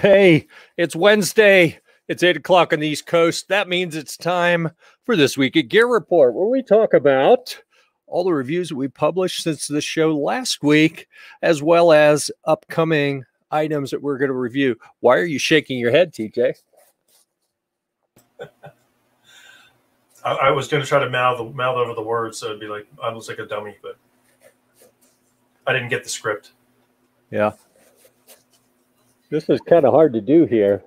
Hey, it's Wednesday. It's eight o'clock on the East Coast. That means it's time for this week at Gear Report, where we talk about all the reviews that we published since the show last week, as well as upcoming items that we're going to review. Why are you shaking your head, TJ? I, I was going to try to mouth mouth over the words, so it'd be like I was like a dummy, but I didn't get the script. Yeah. This is kind of hard to do here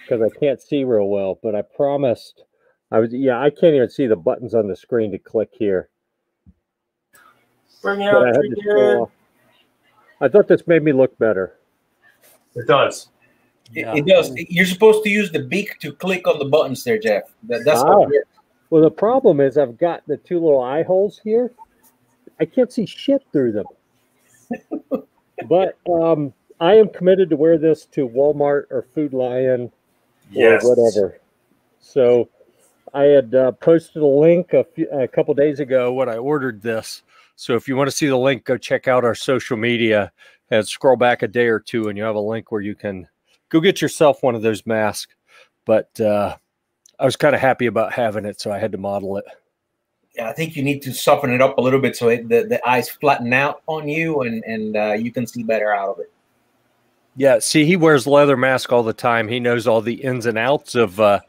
because I can't see real well, but I promised I was yeah, I can't even see the buttons on the screen to click here. Bring But I, out had to. I thought this made me look better. It does. It, it does. You're supposed to use the beak to click on the buttons there, Jeff. That, that's Ah. what Well, the problem is I've got the two little eye holes here. I can't see shit through them. but um, I am committed to wear this to Walmart or Food Lion Yes. or whatever. So I had uh, posted a link a, few, a couple days ago when I ordered this. So if you want to see the link, go check out our social media and scroll back a day or two, and you have a link where you can go get yourself one of those masks. But uh, I was kind of happy about having it, so I had to model it. yeah, I think you need to soften it up a little bit so it, the, the eyes flatten out on you and, and uh, you can see better out of it. Yeah, see, he wears leather mask all the time. He knows all the ins and outs of, uh,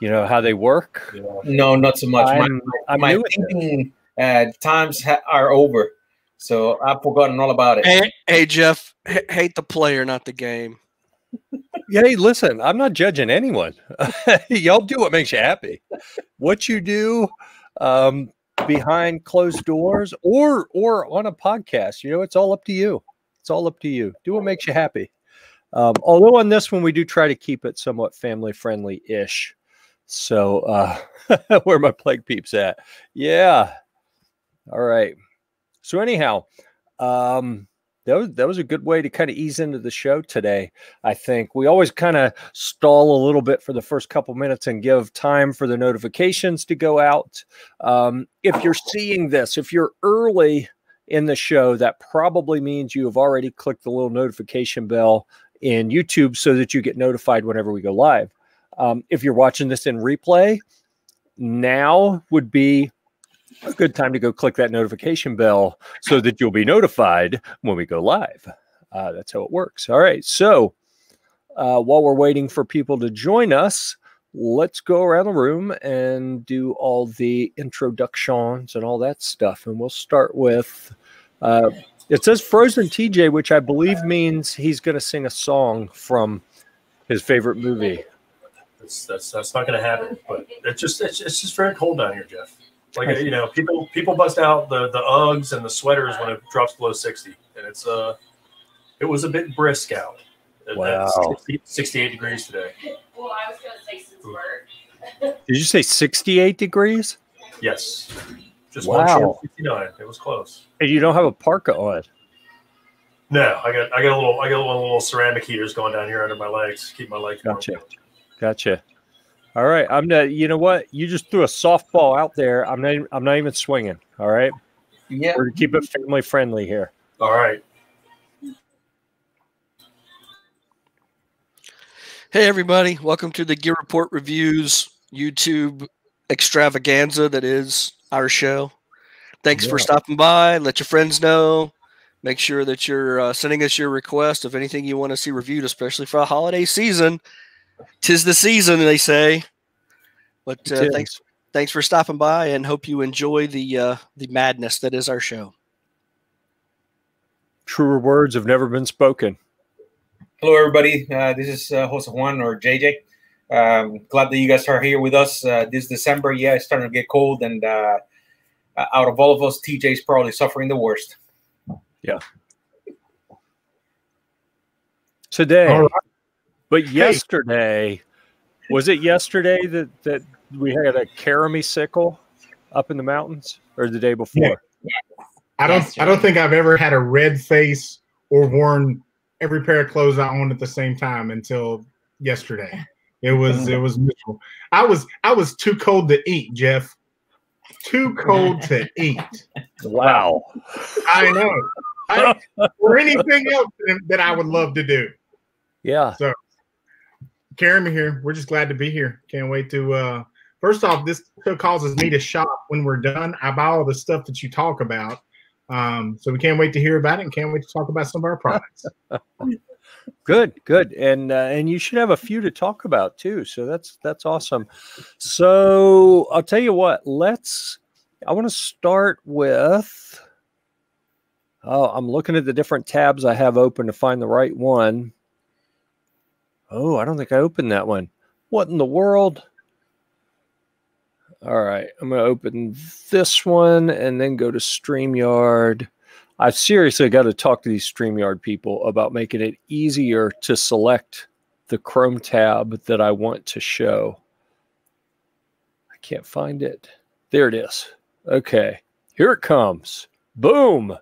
you know, how they work. Yeah. No, not so much. I'm, I'm my new at thinking uh, times ha- are over. So I've forgotten all about it. Hey, hey Jeff, h- hate the player, not the game. Yeah, hey, listen, I'm not judging anyone. Y'all do what makes you happy. What you do um, behind closed doors or or on a podcast, you know, it's all up to you. It's all up to you. Do what makes you happy. Um, although on this one, we do try to keep it somewhat family friendly ish. So, uh, where my plague peeps at? Yeah. All right. So anyhow, um, that was that was a good way to kind of ease into the show today. I think we always kind of stall a little bit for the first couple minutes and give time for the notifications to go out. Um, if you're seeing this, if you're early in the show, that probably means you have already clicked the little notification bell in YouTube so that you get notified whenever we go live. Um, if you're watching this in replay, now would be a good time to go click that notification bell so that you'll be notified when we go live. Uh, that's how it works. All right. So uh, while we're waiting for people to join us, let's go around the room and do all the introductions and all that stuff. And we'll start with uh, it says Frozen TJ, which I believe means he's going to sing a song from his favorite movie. That's that's that's not going to happen. But it's just it's, it's just very cold down here, Jeff. Like you know, people people bust out the the Uggs and the sweaters when it drops below sixty, and it's uh, it was a bit brisk out. At- at Wow. 60 68 degrees today. Well, I was gonna say since we're Did you say 68 degrees? Yes, just Wow. one short fifty nine. It was close. And you don't have a parka on. No, I got I got a little I got one of the little ceramic heaters going down here under my legs, keep my legs warm. Gotcha. Gotcha. All right. I'm not, you know what? You just threw a softball out there. I'm not, I'm not even swinging. All right. Yeah. We're going to keep it family friendly here. All right. Hey, everybody, welcome to the Gear Report Reviews YouTube extravaganza that is our show. Thanks for stopping by. Let your friends know. Make sure that you're uh, sending us your request of anything you want to see reviewed, especially for the holiday season. Tis the season, they say. But uh, thanks, thanks for stopping by, and hope you enjoy the uh, the madness that is our show. Truer words have never been spoken. Hello, everybody. Uh, this is uh, Jose Juan or JJ. Um, glad that you guys are here with us uh, this December. Yeah, it's starting to get cold, and uh, uh, out of all of us, TJ is probably suffering the worst. Yeah. Today, All right. but yesterday, was it yesterday that, that we had a caromy sickle up in the mountains or the day before? Yeah. I don't. I don't think I've ever had a red face or worn every pair of clothes I owned at the same time until yesterday. It was. It was miserable. I was. I was too cold to eat, Jeff. Too cold to eat. Wow. I know. I, or anything else that I would love to do. Yeah. So- carrying me here. We're just glad to be here. Can't wait to. uh First off, this causes me to shop when we're done. I buy all the stuff that you talk about. Um, so we can't wait to hear about it and can't wait to talk about some of our products. Good, good, and uh, and you should have a few to talk about too. So that's that's awesome. So I'll tell you what. Let's. I want to start with. Oh, I'm looking at the different tabs I have open to find the right one. Oh, I don't think I opened that one. What in the world? All right, I'm going to open this one and then go to StreamYard. I've seriously got to talk to these StreamYard people about making it easier to select the Chrome tab that I want to show. I can't find it. There it is. Okay, here it comes. Boom.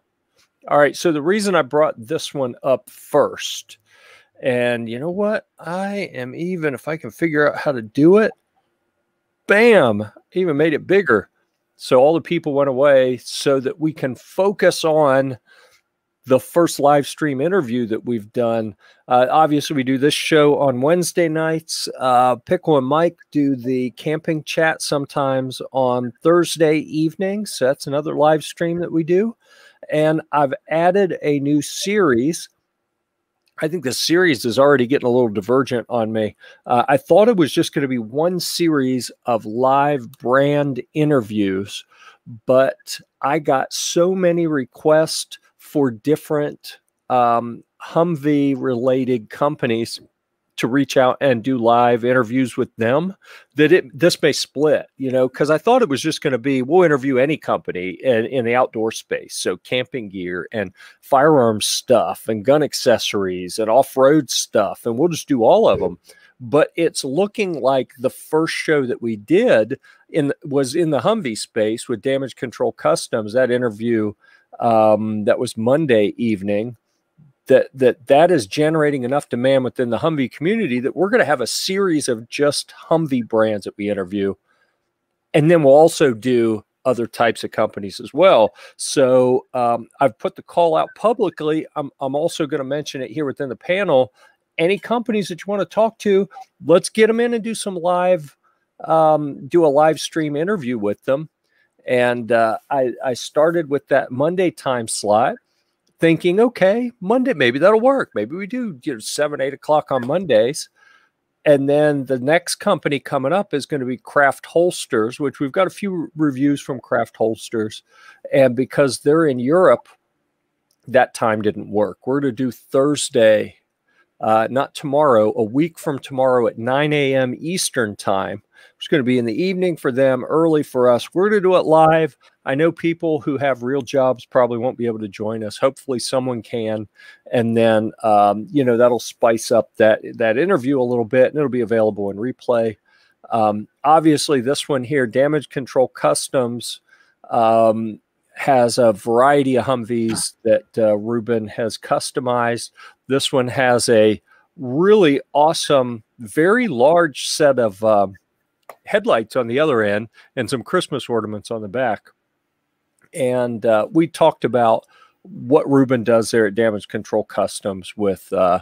All right, so the reason I brought this one up first, and you know what? I am even, if I can figure out how to do it, bam, even made it bigger. So all the people went away so that we can focus on the first live stream interview that we've done. Uh, obviously, we do this show on Wednesday nights. Uh, Pickle and Mike do the camping chat sometimes on Thursday evenings. So that's another live stream that we do. And I've added a new series I think the series is already getting a little divergent on me. Uh, I thought it was just going to be one series of live brand interviews, but I got so many requests for different um, Humvee related companies to reach out and do live interviews with them that it this may split you know because i thought it was just going to be we'll interview any company in, in the outdoor space. So camping gear and firearms stuff and gun accessories and off-road stuff and we'll just do all of them. But it's looking like the first show that we did in was in the humvee space with damage control customs that interview um, that was monday evening that that that is generating enough demand within the Humvee community that we're going to have a series of just Humvee brands that we interview, and then we'll also do other types of companies as well. So um, I've put the call out publicly. I'm I'm also going to mention it here within the panel. Any companies that you want to talk to, let's get them in and do some live, um, do a live stream interview with them. And uh, I, I started with that Monday time slot thinking, okay, Monday, maybe that'll work. Maybe we do you know, seven, eight o'clock on Mondays. And then the next company coming up is going to be Craft Holsters, which we've got a few reviews from Craft Holsters. And because they're in Europe, that time didn't work. We're to do Thursday, uh, not tomorrow, a week from tomorrow at 9 a.m. Eastern time. It's going to be in the evening for them, early for us. We're going to do it live. I know people who have real jobs probably won't be able to join us. Hopefully, someone can, and then um, you know that'll spice up that that interview a little bit, and it'll be available in replay. Um, obviously, this one here, Damage Control Customs, um, has a variety of Humvees that uh, Ruben has customized. This one has a really awesome, very large set of uh, headlights on the other end and some Christmas ornaments on the back. And uh, we talked about what Ruben does there at Damage Control Customs with. Uh,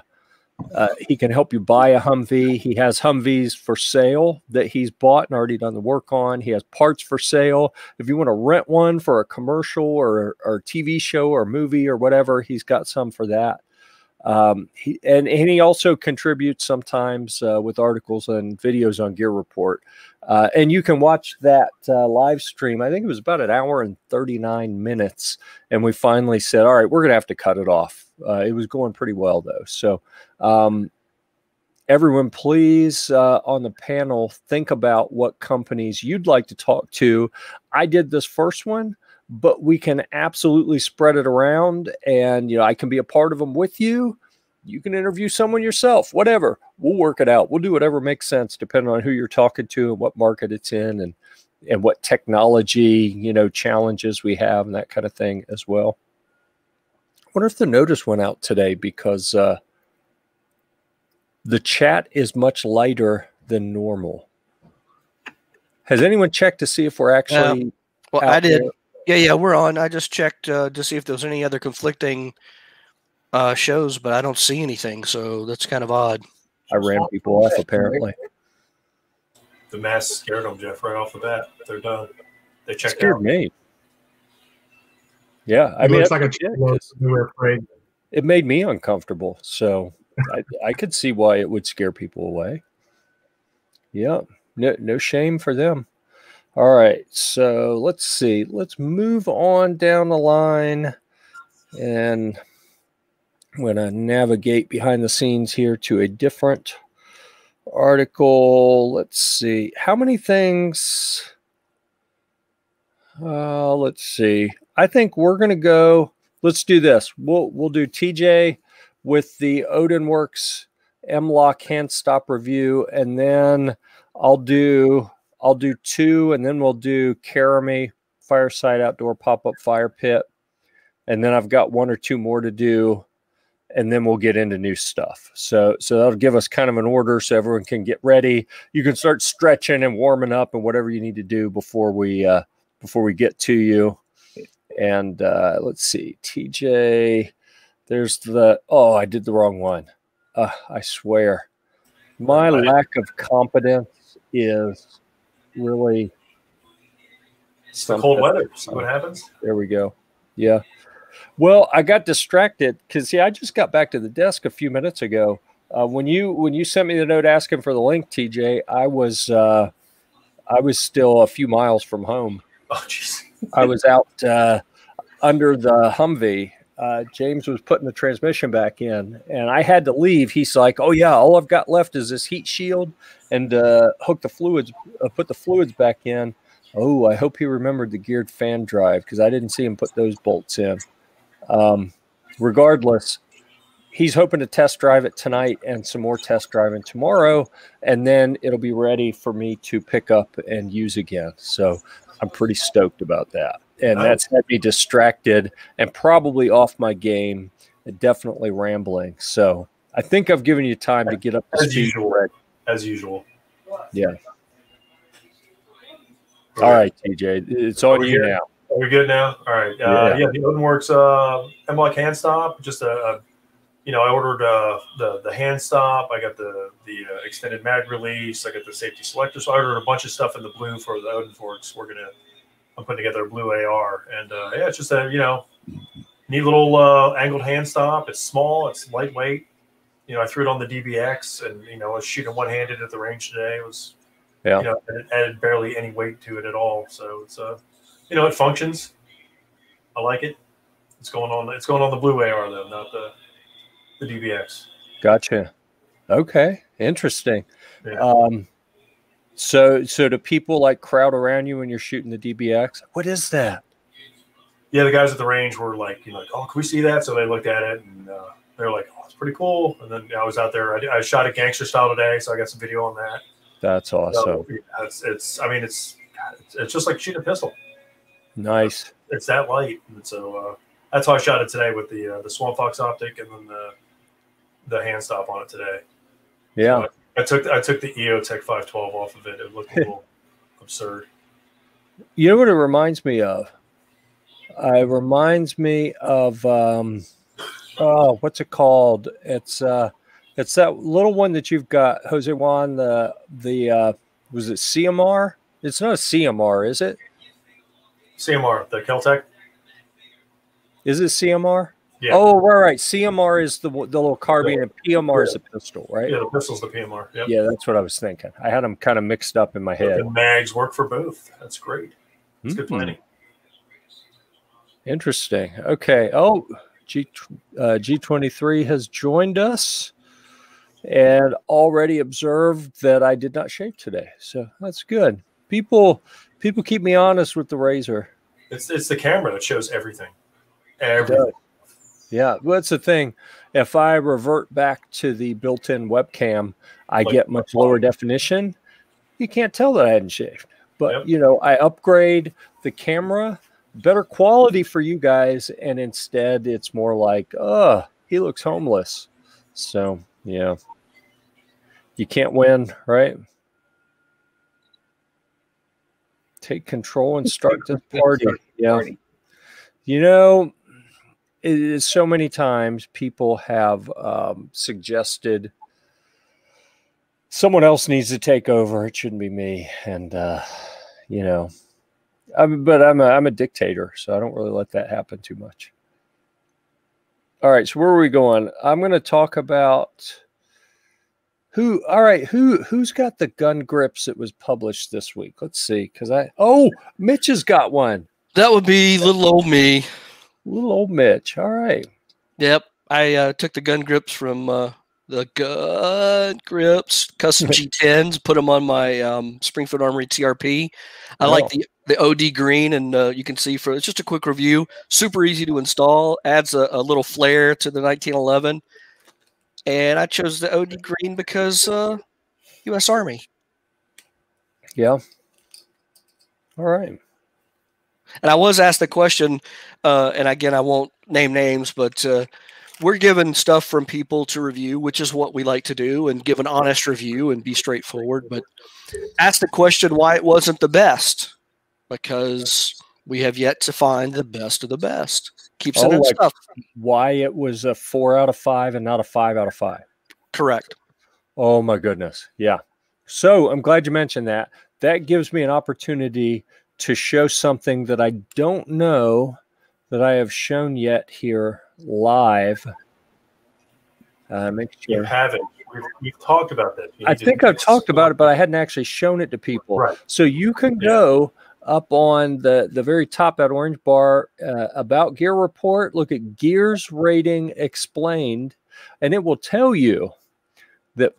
uh, he can help you buy a Humvee. He has Humvees for sale that he's bought and already done the work on. He has parts for sale. If you want to rent one for a commercial or, or TV show or movie or whatever, he's got some for that. Um, he, and, and he also contributes sometimes uh, with articles and videos on Gear Report. Uh, and you can watch that uh, live stream. I think it was about an hour and 39 minutes. And we finally said, all right, we're going to have to cut it off. Uh, it was going pretty well, though. So, um, everyone, please uh, on the panel, think about what companies you'd like to talk to. I did this first one but we can absolutely spread it around and you know i can be a part of them with you you can interview someone yourself, whatever. We'll work it out. We'll do whatever makes sense depending on who you're talking to and what market it's in and and what technology, you know, challenges we have and that kind of thing as well. I wonder if the notice went out today because uh, the chat is much lighter than normal. Has anyone checked to see if we're actually? Well, I did. There? Yeah, yeah, we're on. I just checked uh, to see if there was any other conflicting uh, shows, but I don't see anything, so that's kind of odd. I ran people off apparently. The mask scared them, Jeff, right off the bat. They're done. They checked Scared out. me. Yeah, I It mean, looks that's like a legit, cholo, 'cause we were afraid. it made me uncomfortable. So I, I could see why it would scare people away. Yeah, no, no shame for them. All right, so let's see. Let's move on down the line, and I'm going to navigate behind the scenes here to a different article. Let's see. How many things? Uh, let's see. I think we're going to go let's do this. We'll we'll do TJ with the Odin Works M Lock hand stop review, and then I'll do I'll do two, and then we'll do Karami Fireside Outdoor Pop Up Fire Pit, and then I've got one or two more to do, and then we'll get into new stuff. So so that'll give us kind of an order, so everyone can get ready. You can start stretching and warming up and whatever you need to do before we uh, before we get to you and uh, let's see, TJ. There's the oh, I did the wrong one. Uh, I swear, my lack of competence is really. It's the cold weather. See what happens? There we go. Yeah. Well, I got distracted because see, I just got back to the desk a few minutes ago. Uh, when you when you sent me the note asking for the link, TJ, I was uh, I was still a few miles from home. Oh, jeez. I was out uh, under the Humvee. Uh, James was putting the transmission back in, and I had to leave. He's like, "Oh yeah, all I've got left is this heat shield, and uh, hook the fluids, uh, put the fluids back in." Oh, I hope he remembered the geared fan drive because I didn't see him put those bolts in. Um, regardless, he's hoping to test drive it tonight and some more test driving tomorrow, and then it'll be ready for me to pick up and use again. So I'm pretty stoked about that. And that's had me distracted and probably off my game, and definitely rambling. So I think I've given you time to get up to As usual. Greg. As usual. Yeah. All right, TJ, it's on Over you here. now. Are we good now? All right. Uh, Yeah. yeah. the Odinworks uh, M-Lock hand stop. Just a, a, you know, I ordered uh, the the hand stop. I got the the uh, extended mag release. I got the safety selector. So I ordered a bunch of stuff in the blue for the Odinworks. We're gonna, I'm putting together a blue AR, and uh, yeah, it's just a you know, neat little uh, angled hand stop. It's small. It's lightweight. You know, I threw it on the DBX, and you know, I was shooting one handed at the range today. It was Yeah. you know, it added barely any weight to it at all. So it's uh, you know, it functions. I like it. It's going on. It's going on the blue AR though, not the the DBX. Gotcha. Okay, interesting. Yeah. Um, so so do people like crowd around you when you're shooting the DBX? What is that? Yeah, the guys at the range were like, you know, like, oh, can we see that? So they looked at it and uh, they were like, oh, it's pretty cool. And then I was out there. I, I shot a gangster style today, so I got some video on that. That's awesome. So yeah, it's, it's. I mean, it's it's, it's just like shooting a pistol. Nice. It's that light, and so uh, that's how I shot it today with the uh, the Swamp Fox optic and then the the hand stop on it today. Yeah. I took I took the EOTech 512 off of it. It looked a little absurd. You know what it reminds me of? Uh, it reminds me of um, oh, what's it called? It's uh, it's that little one that you've got, Jose Juan. The the uh, was it CMR? It's not a CMR, is it? CMR, the Keltec. Is it CMR? Yeah. Oh, right, right. CMR is the the little carbine, and PMR is the pistol, right? Yeah, the pistol's the PMR. Yep. Yeah, that's what I was thinking. I had them kind of mixed up in my head. The mags work for both. That's great. It's good Mhm. planning. Interesting. Okay. Oh, G uh, G23 has joined us and already observed that I did not shave today. So that's good. People people keep me honest with the razor. It's it's the camera that shows everything. Everything. Yeah, well, that's the thing. If I revert back to the built-in webcam, I Like- get much lower definition. You can't tell that I hadn't shaved. But Yep. you know, I upgrade the camera, better quality for you guys, and instead it's more like, oh, he looks homeless. So yeah, you can't win, right? Take control and start this party. Yeah. You know, it is so many times people have um, suggested someone else needs to take over. It shouldn't be me. And uh, you know, I'm, but I'm a I'm a dictator, so I don't really let that happen too much. All right, so where are we going? I'm going to talk about who. All right, who who's got the gun grips that was published this week? Let's see, because I oh Mitch has got one. That would be little old me. Little old Mitch. All right. Yep. I uh, took the gun grips from uh, the gun grips custom G10s, put them on my um, Springfield Armory TRP. I Oh. like the the OD green, and uh, you can see for it's just a quick review. Super easy to install. Adds a, a little flair to the 1911. And I chose the OD green because uh, U.S. Army. Yeah. All right. And I was asked the question, uh, and again, I won't name names, but uh, we're given stuff from people to review, which is what we like to do, and give an honest review and be straightforward. But ask the question why it wasn't the best, because we have yet to find the best of the best. Keep Oh, like- stuff. Why it was a four out of five and not a five out of five. Correct. Oh my goodness. Yeah. So I'm glad you mentioned that. That gives me an opportunity to show something that I don't know that I have shown yet here live. Uh, make sure. You haven't. We've, we've talked about that. I think I've talked about it, but I hadn't actually shown it to people. Right. So you can Yeah. go up on the the very top that orange bar uh, about gear report. Look at gears rating explained, and it will tell you that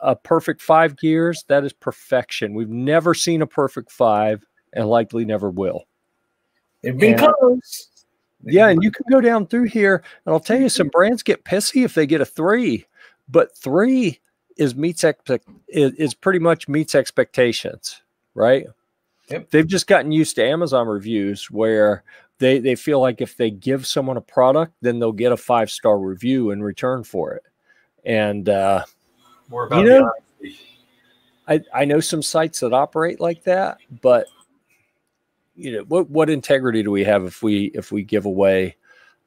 a perfect five gears that is perfection. We've never seen a perfect five, and likely never will. They've been Yeah. close. Yeah, and you can go down through here, and I'll tell you, some brands get pissy if they get a three, but three is meets expect is, is pretty much meets expectations, right? Yep. They've just gotten used to Amazon reviews where they they feel like if they give someone a product, then they'll get a five star review in return for it. And uh, More about You know- I I know some sites that operate like that, but you know what what integrity do we have if we if we give away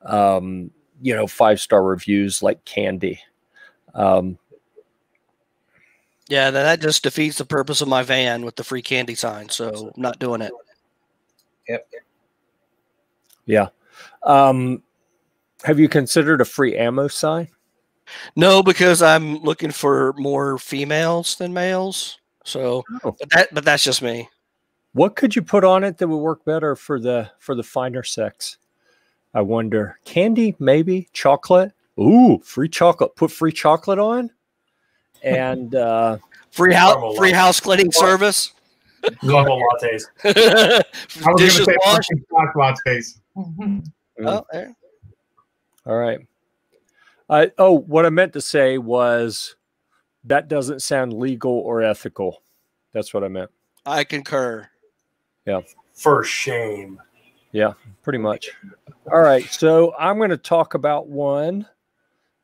um you know five star reviews like candy um Yeah, that just defeats the purpose of my van with the free candy sign. So I'm not doing it. Yep. Yeah um have you considered a free ammo sign No, because I'm looking for more females than males. So, Oh. but that but that's just me. What could you put on it that would work better for the for the finer sex i wonder candy maybe chocolate ooh free chocolate put free chocolate on and uh Free house free house cleaning service. Caramel lattes. I was going to Dishes say washed. fucking black lattes. Oh, there. All right. I oh, what I meant to say was that doesn't sound legal or ethical. That's what I meant. I concur. For shame. Yeah, pretty much. All right. So I'm going to talk about one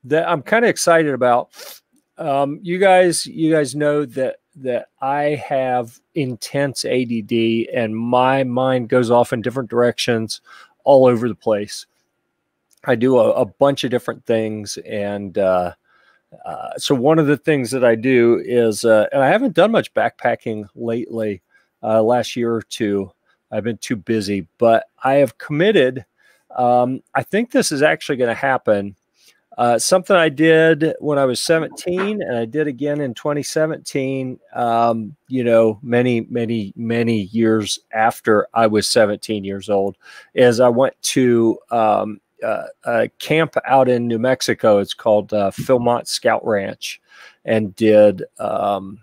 that I'm kind of excited about. Um, you guys, you guys know that that I have intense ADD and my mind goes off in different directions all over the place. I do a, a bunch of different things, and uh, uh, so one of the things that I do is, uh, and I haven't done much backpacking lately. Uh, last year or two, I've been too busy, but I have committed. Um, I think this is actually going to happen. Uh, something I did when I was 17, and I did again in 2017. Um, you know, many, many, many years after I was 17 years old, is I went to um, uh, a camp out in New Mexico. It's called uh, Philmont Scout Ranch, and did um,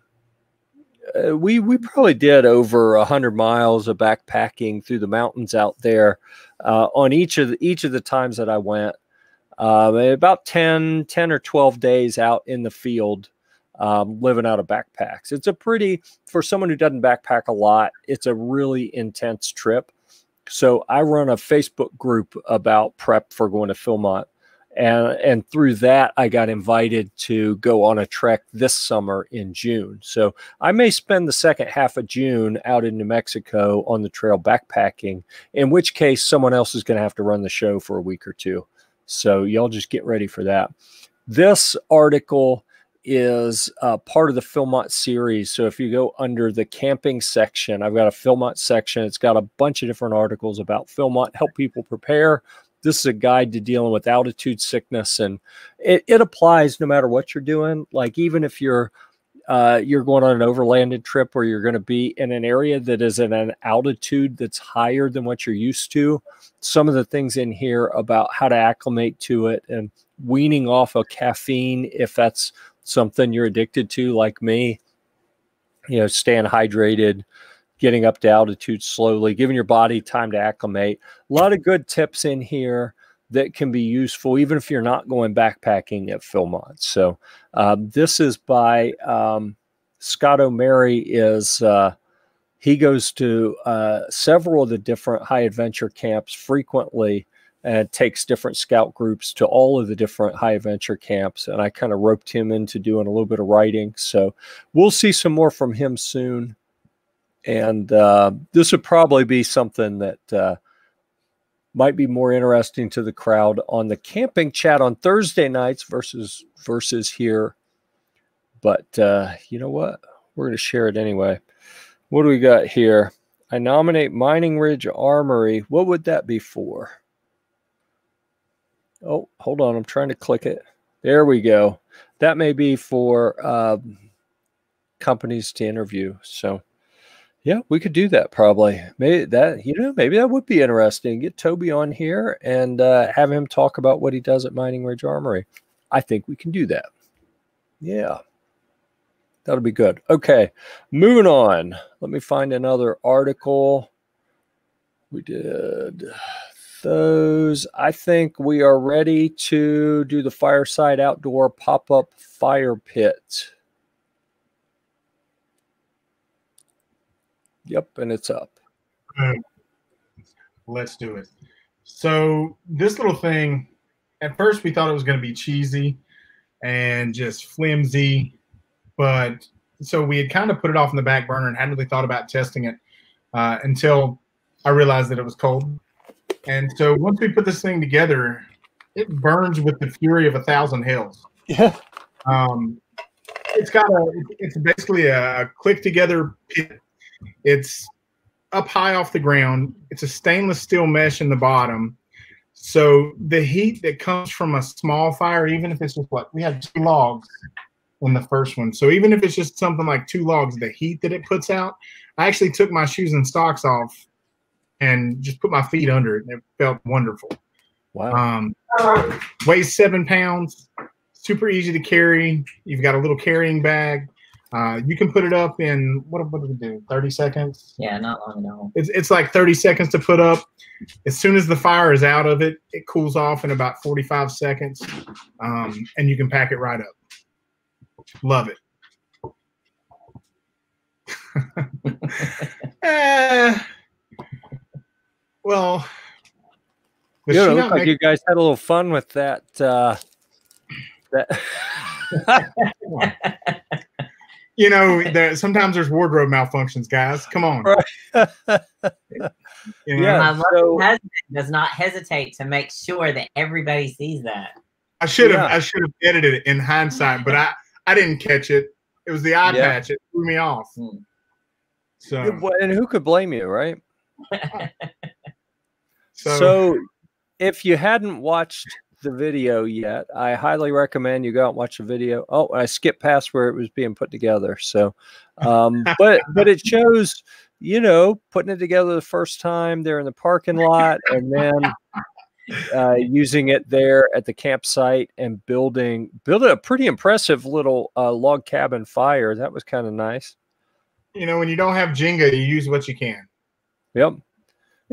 uh, we we probably did over a hundred miles of backpacking through the mountains out there uh, on each of the, each of the times that I went. Um, about 10, 10 or 12 days out in the field, um, living out of backpacks. It's a pretty, for someone who doesn't backpack a lot, it's a really intense trip. So I run a Facebook group about prep for going to Philmont. And, and through that, I got invited to go on a trek this summer in June. So I may spend the second half of June out in New Mexico on the trail backpacking, in which case someone else is going to have to run the show for a week or two. So y'all just get ready for that. This article is uh, part of the Philmont series. So if you go under the camping section, I've got a Philmont section. It's got a bunch of different articles about Philmont, help people prepare. This is a guide to dealing with altitude sickness, and it, it applies no matter what you're doing. Like even if you're uh, you're going on an overlanded trip where you're going to be in an area that is at an altitude that's higher than what you're used to. Some of the things in here about how to acclimate to it and weaning off of caffeine if that's something you're addicted to, like me. You know, staying hydrated, getting up to altitude slowly, giving your body time to acclimate. A lot of good tips in here that can be useful, even if you're not going backpacking at Philmont. So um, this is by um, Scott O'Mary. Is uh, he goes to uh, several of the different high adventure camps frequently and takes different scout groups to all of the different high adventure camps. And I kind of roped him into doing a little bit of writing. So we'll see some more from him soon. And uh, this would probably be something that uh, might be more interesting to the crowd on the camping chat on Thursday nights versus versus here. But uh, you know what? We're going to share it anyway. What do we got here? I nominate Mining Ridge Armory. What would that be for? Oh, hold on. I'm trying to click it. There we go. That may be for um, companies to interview. So, yeah, we could do that probably. Maybe that you know maybe that would be interesting. Get Toby on here and uh, have him talk about what he does at Mining Ridge Armory. I think we can do that. Yeah, that'll be good. Okay, moving on. Let me find another article. We did those. I think we are ready to do the fireside outdoor pop up fire pit. Yep, and it's up. Let's do it. So, this little thing, at first we thought it was going to be cheesy and just flimsy, but so we had kind of put it off in the back burner and hadn't really thought about testing it uh, until I realized that it was cold. And so once we put this thing together, it burns with the fury of a thousand hells. Yeah. Um, it's got a, it's basically a click together pit. It's up high off the ground. It's a stainless steel mesh in the bottom. So the heat that comes from a small fire, even if it's just what we have two logs in the first one. So even if it's just something like two logs, the heat that it puts out, I actually took my shoes and socks off and just put my feet under it. And it felt wonderful. Wow. Um, weighs seven pounds, super easy to carry. You've got a little carrying bag. Uh, you can put it up in what? What do we do? Thirty seconds. Yeah, not long at all. It's it's like thirty seconds to put up. As soon as the fire is out of it, it cools off in about forty-five seconds, um, and you can pack it right up. Love it. Eh, well, the Yeah, it looked like next- you guys had a little fun with that. Uh, that you know, there, sometimes there's wardrobe malfunctions, guys. Come on. Right. You know? Yeah, My so- husband does not hesitate to make sure that everybody sees that. I should have Yeah. I should have edited it in hindsight, but I I didn't catch it. It was the eye Yeah. patch. It threw me off. Hmm. So and who could blame you, right? so, So, if you hadn't watched the video yet, I highly recommend you go out and watch the video. Oh, I skipped past where it was being put together. So, um, but but it shows, you know, putting it together the first time there in the parking lot, and then uh, using it there at the campsite and building building a pretty impressive little uh, log cabin fire. That was kind of nice. you know, when you don't have Jenga, you use what you can. Yep.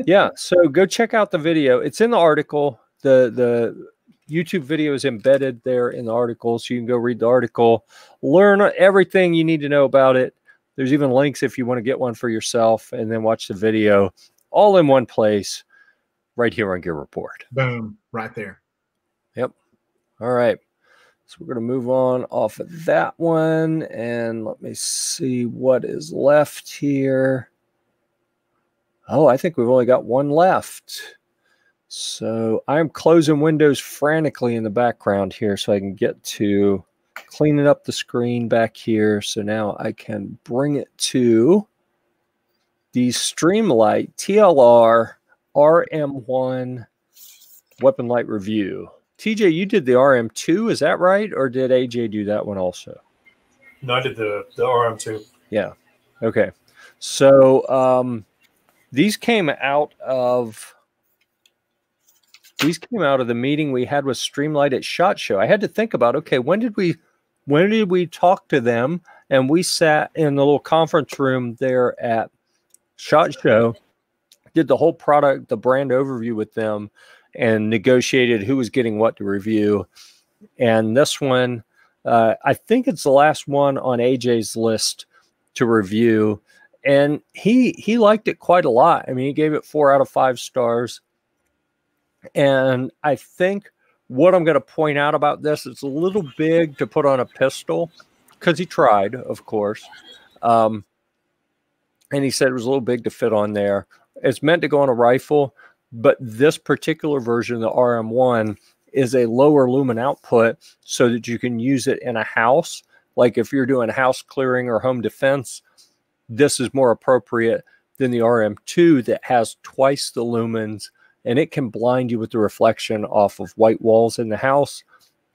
Yeah. So go check out the video. It's in the article. The the YouTube video is embedded there in the article, so you can go read the article, learn everything you need to know about it. There's even links if you want to get one for yourself, and then watch the video all in one place, right here on Gear Report. Boom, right there. Yep. All right. So we're going to move on off of that one, and let me see what is left here. Oh, I think we've only got one left. So I'm closing windows frantically in the background here so I can get to cleaning up the screen back here. So now I can bring it to the Streamlight TLR RM1 Weapon Light review. TJ, you did the RM2, is that right? Or did AJ do that one also? No, I did the, the RM2. Yeah. Okay. So um, these came out of these came out of the meeting we had with Streamlight at Shot Show. I had to think about okay, when did we when did we talk to them? And we sat in the little conference room there at Shot Show, did the whole product, the brand overview with them, and negotiated who was getting what to review. And this one, uh, I think it's the last one on AJ's list to review, and he he liked it quite a lot. I mean, he gave it four out of five stars. And I think what I'm going to point out about this, it's a little big to put on a pistol because he tried, of course. Um, and he said it was a little big to fit on there. It's meant to go on a rifle, but this particular version, the RM1, is a lower lumen output so that you can use it in a house. Like if you're doing house clearing or home defense, this is more appropriate than the RM2 that has twice the lumens and it can blind you with the reflection off of white walls in the house.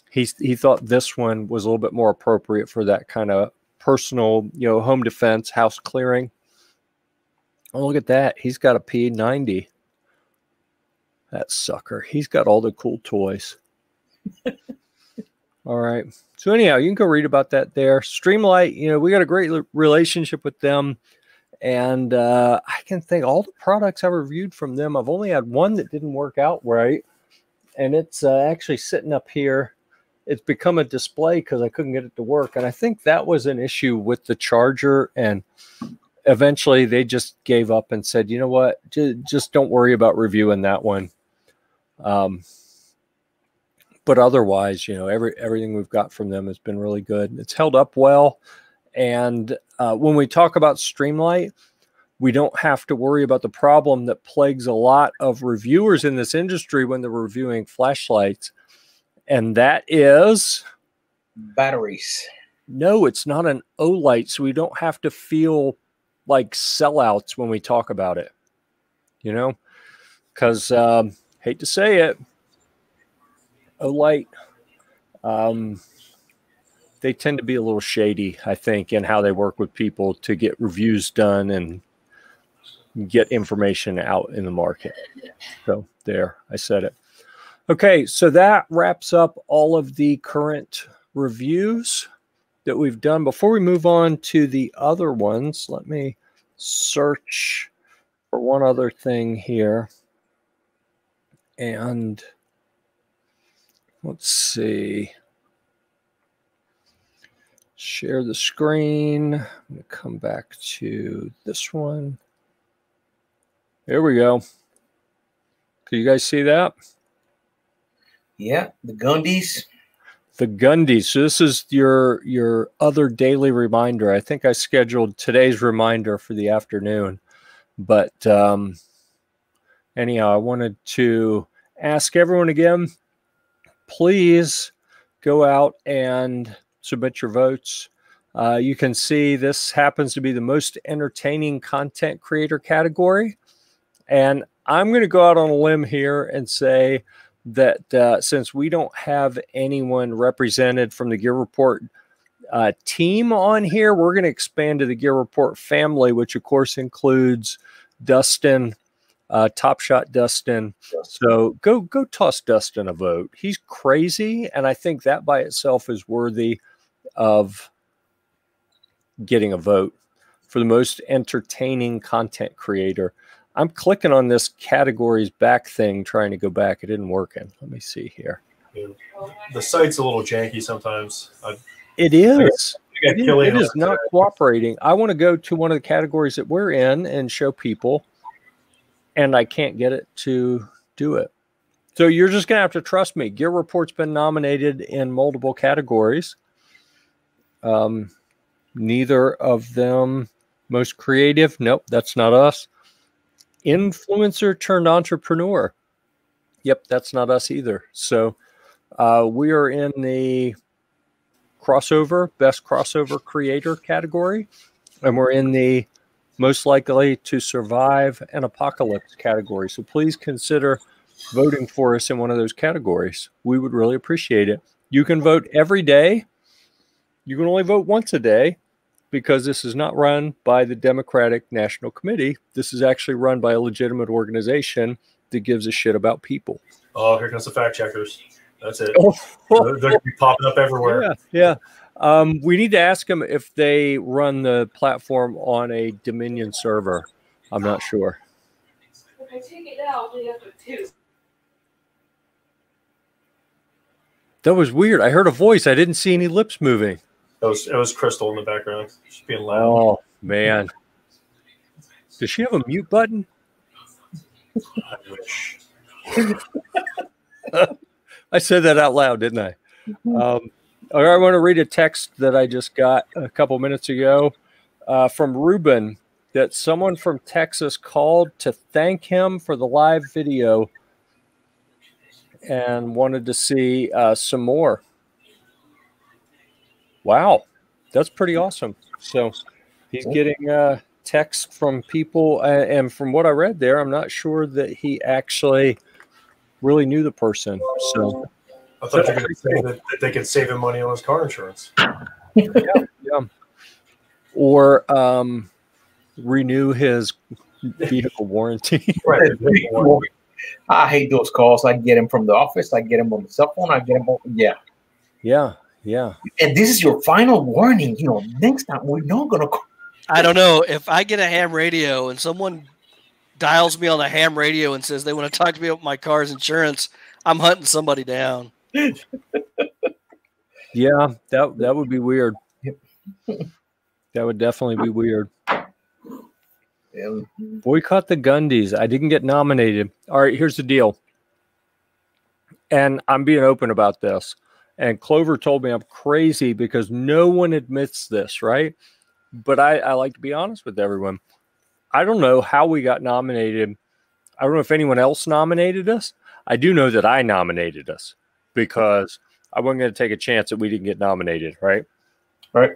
He, he thought this one was a little bit more appropriate for that kind of personal, you know, home defense, house clearing. Oh, look at that. He's got a P90. That sucker. He's got all the cool toys. all right. So anyhow, you can go read about that there. Streamlight, you know, we got a great relationship with them. And uh, I can think all the products I reviewed from them, I've only had one that didn't work out right. And it's uh, actually sitting up here. It's become a display because I couldn't get it to work. And I think that was an issue with the charger. And eventually they just gave up and said, you know what, just don't worry about reviewing that one. Um, but otherwise, you know, every everything we've got from them has been really good. It's held up well. And uh, when we talk about Streamlight, we don't have to worry about the problem that plagues a lot of reviewers in this industry when they're reviewing flashlights. And that is batteries. No, it's not an Olight, so we don't have to feel like sellouts when we talk about it. You know, because um, hate to say it, Olight, um, they tend to be a little shady, I think, in how they work with people to get reviews done and get information out in the market. So there, I said it. Okay, so that wraps up all of the current reviews that we've done. Before we move on to the other ones, let me search for one other thing here. And let's see share the screen. I'm going to come back to this one. There we go. Can you guys see that? Yeah, the Gundies. The Gundies. So this is your your other daily reminder. I think I scheduled today's reminder for the afternoon, but um, anyhow, I wanted to ask everyone again. Please go out and submit your votes. Uh, you can see this happens to be the most entertaining content creator category. And I'm going to go out on a limb here and say that uh, since we don't have anyone represented from the Gear Report uh, team on here, we're going to expand to the Gear Report family, which of course includes Dustin, uh, Top Shot Dustin. So go go toss Dustin a vote. He's crazy, and I think that by itself is worthy of getting a vote for the most entertaining content creator. I'm clicking on this categories back thing, trying to go back. It didn't work. In. Let me see here. Yeah. The site's a little janky sometimes. I, it is. It is, it is not cooperating. I want to go to one of the categories that we're in and show people, and I can't get it to do it. So you're just going to have to trust me. Gear Report's been nominated in multiple categories. Um, neither of them most creative. Nope, that's not us. Influencer turned entrepreneur. Yep, that's not us either. So uh, we are in the crossover, best crossover creator category, and we're in the most likely to survive an apocalypse category. So please consider voting for us in one of those categories. We would really appreciate it. You can vote every day. You can only vote once a day because this is not run by the Democratic National Committee. This is actually run by a legitimate organization that gives a shit about people. Oh, here comes the fact checkers. That's it. Oh. They're, they're gonna be popping up everywhere. Yeah, yeah. Um, we need to ask them if they run the platform on a Dominion server. I'm not sure. If I take it out, we have to two. That was weird. I heard a voice. I didn't see any lips moving. It was it was Crystal in the background. She's being loud. Oh man. Does she have a mute button? I wish. I said that out loud, didn't I? Um, I want to read a text that I just got a couple minutes ago uh, from Ruben that someone from Texas called to thank him for the live video and wanted to see uh, some more. Wow, that's pretty awesome. So he's getting uh, text from people, uh, and from what I read there, I'm not sure that he actually really knew the person. So I thought you were going to say that, that they could save him money on his car insurance. yeah. Or um, renew his vehicle warranty. Right. I hate those calls. I get them from the office. I get them on the cell phone. I get them. On, yeah. yeah, yeah. And this is your final warning. You know, next time we're not gonna. Call. I don't know if I get a ham radio and someone dials me on a ham radio and says they want to talk to me about my car's insurance, I'm hunting somebody down. Yeah, that that would be weird. That would definitely be weird. Boycott the Gundies. I didn't get nominated. All right, here's the deal. And I'm being open about this. And Clover told me I'm crazy because no one admits this, right? But I, I like to be honest with everyone. I don't know how we got nominated. I don't know if anyone else nominated us. I do know that I nominated us because I wasn't going to take a chance that we didn't get nominated, right? Right.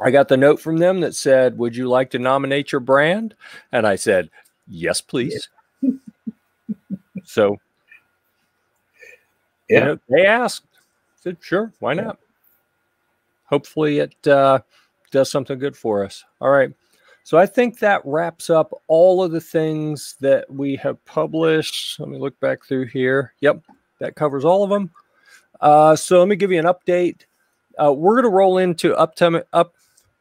I got the note from them that said, Would you like to nominate your brand? And I said, Yes, please. so, you Yeah. know, they asked. Said, Sure, why not? Hopefully, it uh, does something good for us. All right. So, I think that wraps up all of the things that we have published. Let me look back through here. Yep, that covers all of them. Uh, so, let me give you an update. Uh, we're going to roll into upcoming up.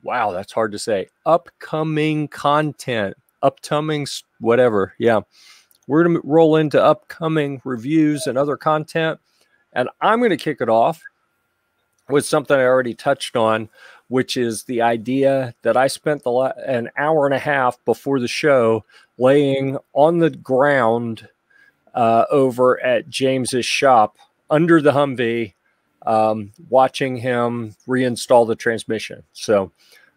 Wow, that's hard to say. Upcoming content, upcoming whatever. Yeah, we're going to roll into upcoming reviews and other content, and I'm going to kick it off with something I already touched on, which is the idea that I spent the la- an hour and a half before the show laying on the ground uh, over at James's shop under the Humvee um, watching him reinstall the transmission. So,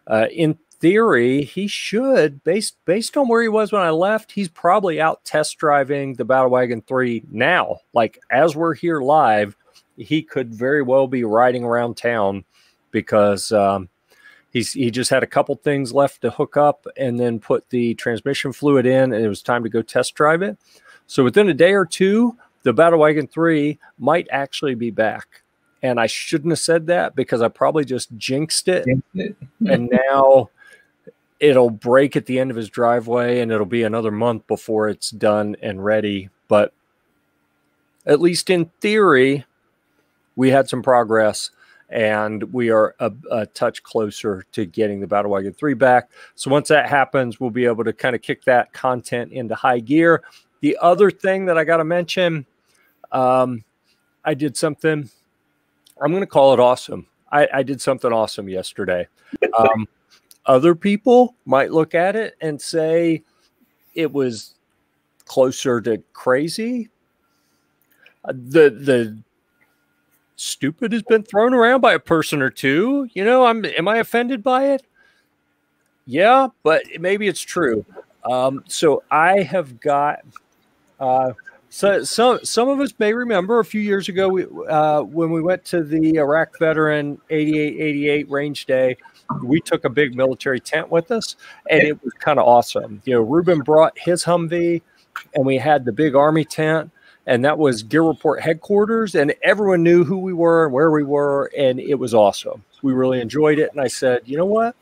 uh, in theory, he should, based based on where he was when I left, he's probably out test driving the Battlewagon Three now. Like as we're here live, he could very well be riding around town because um, he's he just had a couple things left to hook up and then put the transmission fluid in, and it was time to go test drive it. So within a day or two, the Battlewagon Three might actually be back and I shouldn't have said that because I probably just jinxed it. and now it'll break at the end of his driveway and it'll be another month before it's done and ready. But at least in theory, we had some progress and we are a, a touch closer to getting the Battlewagon 3 back. So once that happens, we'll be able to kind of kick that content into high gear. The other thing that I got to mention, um, I did something I'm going to call it awesome. I, I did something awesome yesterday. Um, other people might look at it and say it was closer to crazy. Uh, The the stupid has been thrown around by a person or two. You know, I'm am I offended by it? Yeah, but maybe it's true. Um, so I have got uh, So some some of us may remember a few years ago we, uh, when we went to the Iraq Veteran 8888 Range Day, we took a big military tent with us, and it was kind of awesome. You know, Ruben brought his Humvee, and we had the big Army tent, and that was Gear Report headquarters, and everyone knew who we were and where we were, and it was awesome. We really enjoyed it, and I said, you know what?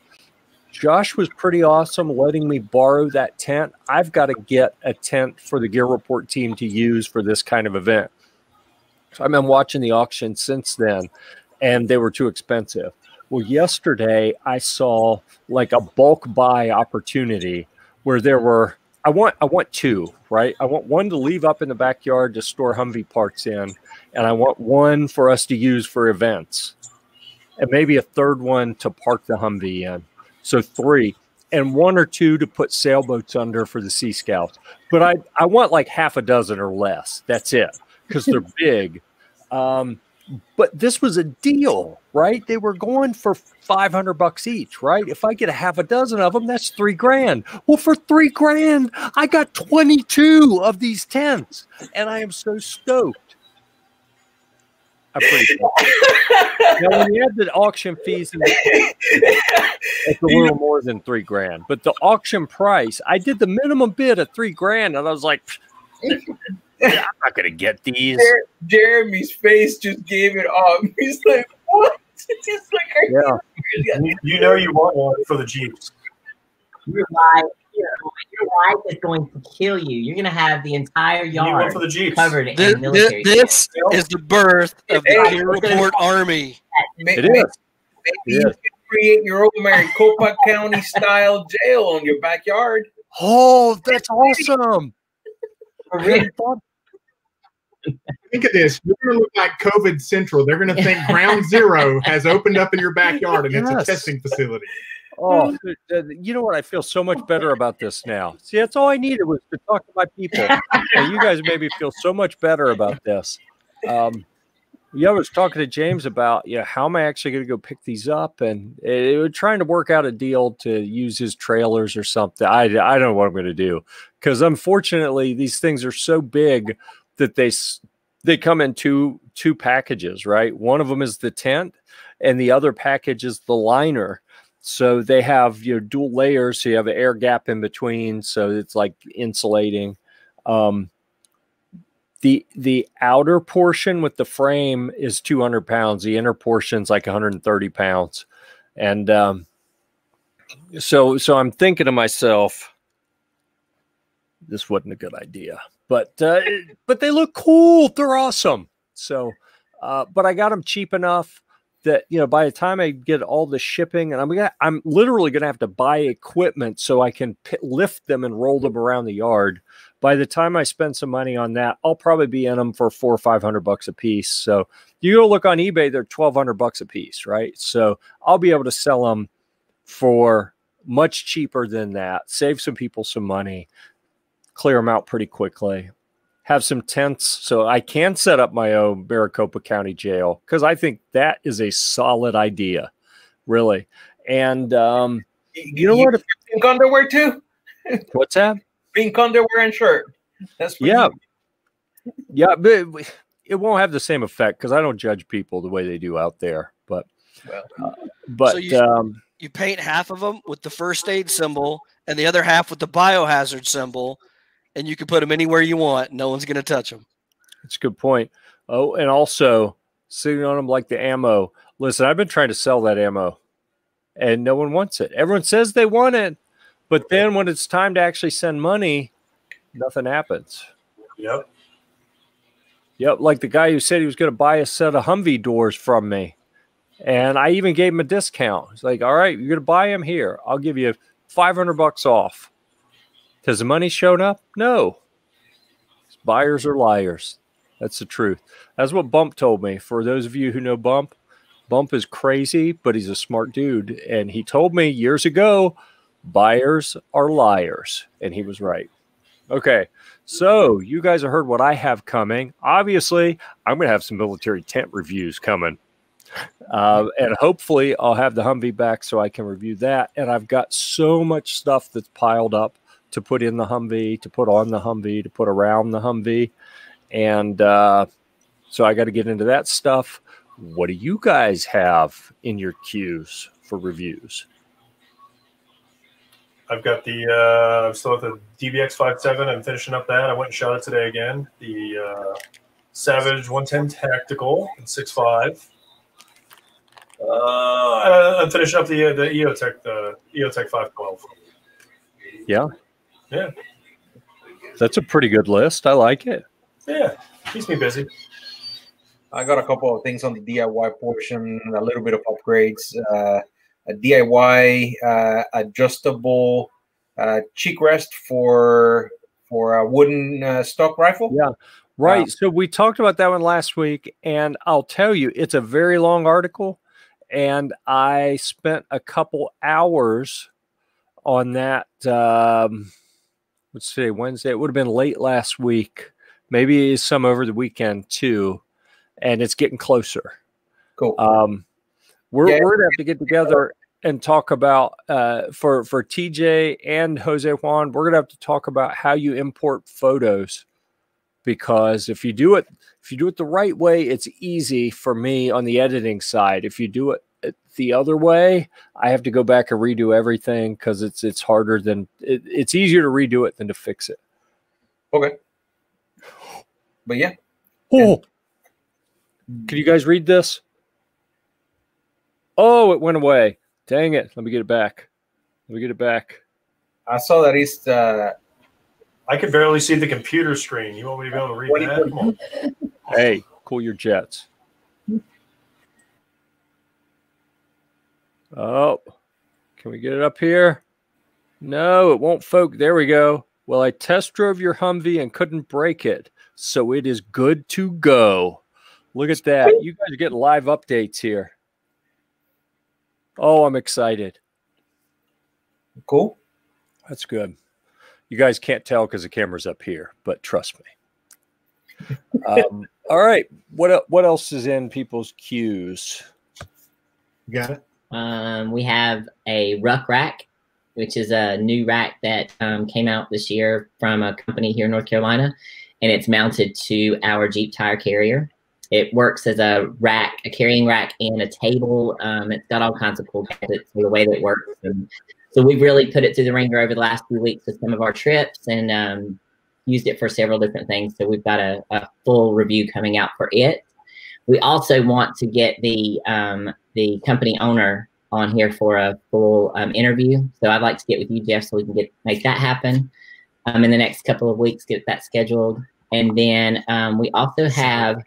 Josh was pretty awesome letting me borrow that tent. I've got to get a tent for the Gear Report team to use for this kind of event. So I've been watching the auction since then, and they were too expensive. Well, yesterday I saw like a bulk buy opportunity where there were I want I want two, right? I want one to leave up in the backyard to store Humvee parts in, and I want one for us to use for events. And maybe a third one to park the Humvee in. So three, and one or two to put sailboats under for the Sea Scouts. But I I want like half a dozen or less. That's it because they're big. Um, but this was a deal, right? They were going for 500 bucks each, right? If I get a half a dozen of them, that's three grand. Well, for three grand, I got 22 of these tents, and I am so stoked. I'm pretty stoked. now, when you add the auction fees, the, it's a little more than three grand. But the auction price, I did the minimum bid at three grand, and I was like, I'm not going to get these. Jer- Jeremy's face just gave it up. He's like, what? He's like, Yeah. You, you know you want one for the Jeeps. Your wife, your, your wife is going to kill you. You're going to have the entire You need one yard for the Jeeps. covered in This, military. this is the birth of the Hey, Gear Report Army. May- It may- is. Maybe Yeah. you can create your own Maricopa County style jail on your backyard. Oh, that's awesome. For real. Think of this. You're going to look like COVID Central. They're going to think Ground Zero has opened up in your backyard and it's a testing facility. Oh, th- th- you know what? I feel so much better about this now. See, that's all I needed was to talk to my people. you guys made me feel so much better about this. Um, yeah, I was talking to James about, you know, how am I actually going to go pick these up? And it, it was trying to work out a deal to use his trailers or something. I, I don't know what I'm going to do because unfortunately, these things are so big that they they come in two two packages, right? One of them is the tent, and the other package is the liner. So they have you know dual layers, so you have an air gap in between, so it's like insulating. Um, the the outer portion with the frame is 200 pounds. The inner portion's like 130 pounds, and um, so so I'm thinking to myself, this wasn't a good idea, but uh, but they look cool. They're awesome. So, uh, but I got them cheap enough that you know by the time I get all the shipping, and I'm gonna, I'm literally gonna have to buy equipment so I can lift them and roll them around the yard. By the time I spend some money on that, I'll probably be in them for four or five hundred bucks a piece. So you go look on eBay, they're twelve hundred bucks a piece, right? So I'll be able to sell them for much cheaper than that. Save some people some money, clear them out pretty quickly have some tents so I can set up my own Maricopa County jail because I think that is a solid idea, really. And um, you know what? If, Pink underwear too. what's that? Pink underwear and shirt. That's for Yeah, you. yeah, but it- it won't have the same effect because I don't judge people the way they do out there. But, Well, uh, but you- um, You paint half of them with the first aid symbol and the other half with the biohazard symbol, and you can put them anywhere you want. No one's going to touch them. it's a good point. Oh, and also sitting on them like the ammo. Listen, I've been trying to sell that ammo, and no one wants it. Everyone says they want it, but then when it's time to actually send money, nothing happens. Yep. Yep, like the guy who said he was going to buy a set of Humvee doors from me, and I even gave him a discount. He's like, "All right, you're going to buy them here. I'll give you 500 bucks off." Has the money shown up? No. Buyers are liars. That's the truth. That's what Bump told me. For those of you who know Bump, Bump is crazy, but he's a smart dude, and he told me years ago, buyers are liars, and he was right. Okay. So you guys have heard what I have coming. Obviously, I'm going to have some military tent reviews coming. Uh, and hopefully I'll have the Humvee back so I can review that. And I've got so much stuff that's piled up to put in the Humvee, to put on the Humvee, to put around the Humvee. and uh, so I got to get into that stuff. What do you guys have in your queues for reviews? I've got the uh, I'm still at the DBX 57. I'm finishing up that. I went and shot it today again. The uh, Savage 110 Tactical in 6.5. Uh, I'm finishing up the uh, the EOTech the EOTech 512. Yeah, Yeah, that's a pretty good list. I like it. yeah, keeps me busy. I got a couple of things on the DIY portion, a little bit of upgrades. Uh, a DIY uh, adjustable uh, cheek rest for for a wooden uh, stock rifle. Yeah. Right. So we talked about that one last week, and I'll tell you, it's a very long article, and I spent a couple hours on that. Um, let's see, Wednesday. It would have been late last week, maybe some over the weekend too, and it's getting closer. Cool. Um, we're Yeah. we're gonna have to get together and talk about uh, for for TJ and Jose Juan. We're gonna have to talk about how you import photos because if you do it if you do it the right way, it's easy for me on the editing side. If you do it the other way, I have to go back and redo everything because it's it's harder than it, it's easier to redo it than to fix it. Okay. But yeah, Oh, can you guys read this? Oh, it went away. Dang it. Let me get it back. Let me get it back. I saw that it's uh, I could barely see the computer screen. You want me to be able to read that? Hey, cool your jets. Oh, can we get it up here? No, it won't focus. There we go. Well, I test drove your Humvee and couldn't break it, so it is good to go. Look at that. You guys are getting live updates here. Oh, I'm excited. cool. That's good. You guys can't tell because the camera's up here, but trust me. Um, all right. What what else is in people's queues? You got it. Um, we have a ruck rack, which is a new rack that um, came out this year from a company here in North Carolina, and it's mounted to our Jeep tire carrier. It works as a rack, a carrying rack, and a table. Um, it's got all kinds of cool gadgets for the way that it works. And so we've really put it through the ringer over the last few weeks with some of our trips and um, used it for several different things. So we've got a, a full review coming out for it. We also want to get the um, the company owner on here for a full um, interview. So I'd like to get with you, Jeff, so we can get make that happen um, in the next couple of weeks. Get that scheduled, and then um, we also have